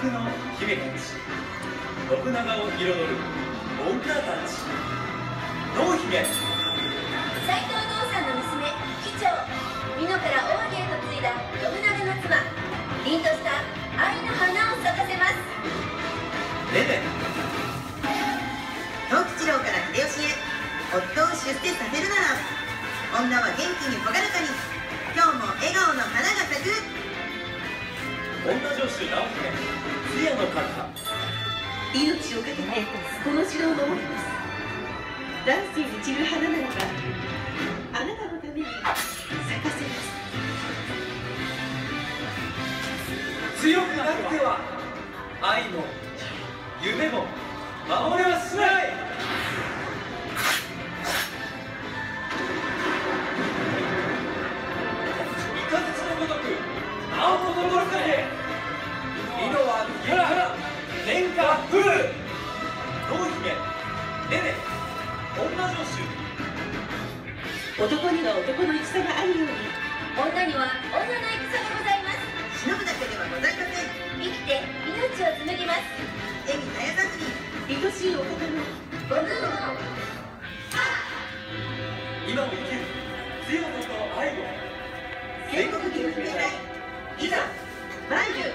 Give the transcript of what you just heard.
国の姫たち信長を彩る女たち濃姫。斎藤道さんの娘貴長美濃から王家へと継いだ信長の妻凛とした愛の花を咲かせます。レネ藤吉郎から秀吉へ夫を出世させるなら女は元気に朗らかに今日も笑顔の花が咲く女城主直姫通夜のカルタ命を懸けてこの城を守ります乱世に散る花ならばあなたのために咲かせます強くなっては愛も夢も守れはしない。雷のごとく名濃姫レネ女城主男には男の戦があるように。女には女の戦がございます。忍ぶだけではございません。生きて命を紡ぎます。絵に絶やさずに。愛しいお方のご武を今を生きる強さと愛を。全国に決めたいいざ参る